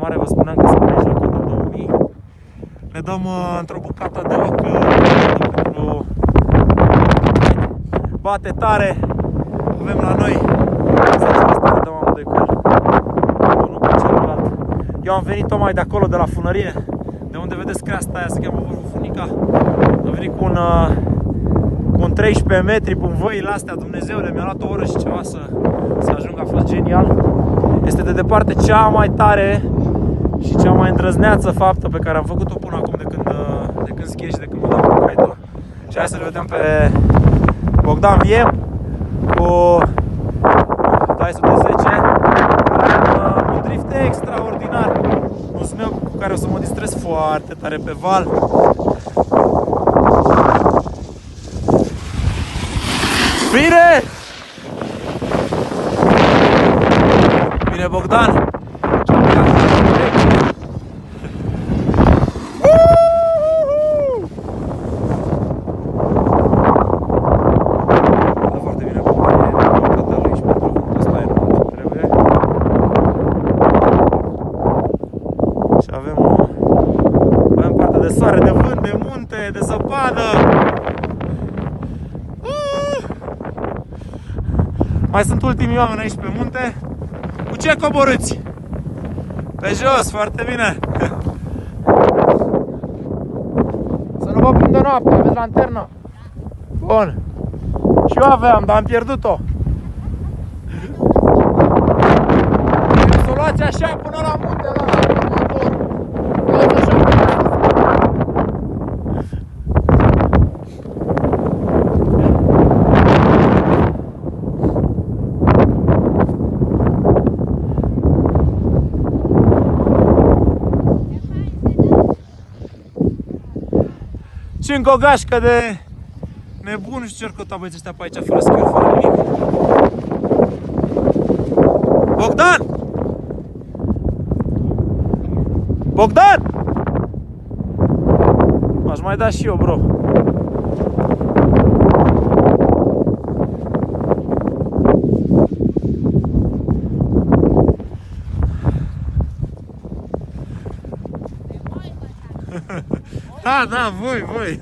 mare, vă spuneam că sunt aici la cota 2000. Ne dăm uh, într-o bucată de ochi, uh, bate tare, avem la noi, asta ne dăm amândoi cu el, unul cu celălalt. Eu am venit tocmai de acolo, de la funărie, de unde vedeți creasta aia, se cheamă Vârful Funica. Am venit cu un, uh, cu un 13 metri pe văile astea, Dumnezeule, mi-a luat o oră și ceva să, să ajung, a fost genial. Este de departe cea mai tare și cea mai îndrăzneață faptă pe care am făcut-o până acum de când, uh, de când schie și de când mă dau cu kite Și hai să-l vedem pe Bogdan Viem cu Dyson de 10 un, un drift extraordinar un zmeu cu care o să mă distrez foarte tare pe val Bine! Bine, Bogdan! De zăpadă. Mai sunt ultimii oameni aici pe munte. Cu ce coborâți? Pe jos, foarte bine. Să nu vă prindă noaptea, aveți lanternă. Bun. Și eu aveam, dar am pierdut-o. Să o luați așa până la munte, Și încă o gașcă de nebun și cer căuta băieții ăștia pe aici fără schiuri, fără nimic. Bogdan! Bogdan! M-aș mai da și eu, bro. Da, da, voi, voi.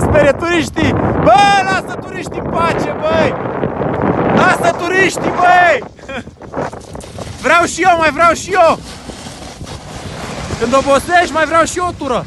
Sperie turiștii! Bă, lasă turiștii în pace, băi! Lasă turiștii, băi! Vreau și eu, mai vreau și eu! Când obosești, mai vreau și eu o tură!